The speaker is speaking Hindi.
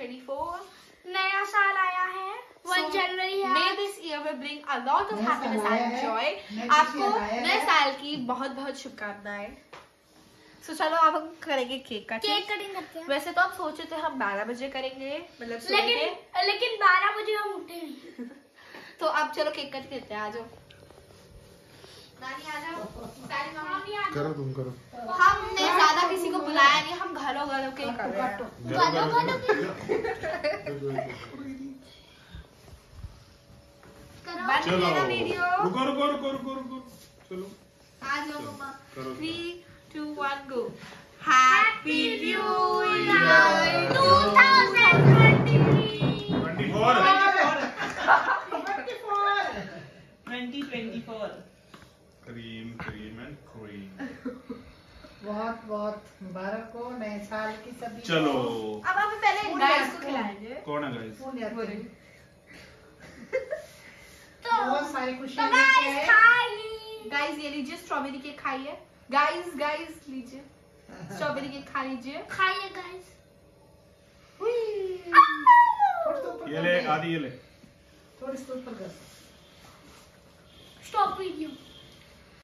2024 नया साल आया है वन So, जनवरी है। May this year will bring a lot of नया happiness साल and joy. नया आपको नए। साल की बहुत बहुत शुभकामनाएँ। सो चलो अब हम करेंगे केक का केक कटिंग करते हैं। वैसे तो हम सोचे थे हम 12 बजे करेंगे मतलब के लेकिन लेकिन बारह बजे हम उठे नहीं। तो अब चलो केक कट करते हैं आ जाओ। नानी आ जाओ। सारी मम्मी आ करो तुम करो। हमने ज़्यादा किसी को बुलाया नहीं हम गालो गालो के कर रहा है गालो गालो के चलो रुको रुको रुको रुको रुको चलो आ जाओ मम्मा 3 2 1 गो हैप्पी न्यू ईयर 2023 24 24 2024 बहुत बहुत मुबारक हो नए साल की सभी। चलो। अब हम पहले गाइस को खिलाएँगे। कौन है गाइस। तो बहुत सारी तो गाइस खाइए। गाइस ये लीजिए स्ट्रॉबेरी केक खाइए। गाइस गाइस लीजिए। स्ट्रॉबेरी केक खा लीजिए। खाइए गाइस ये ले। आदि ये ले। थोड़ी सी ऊपर कर। Stop video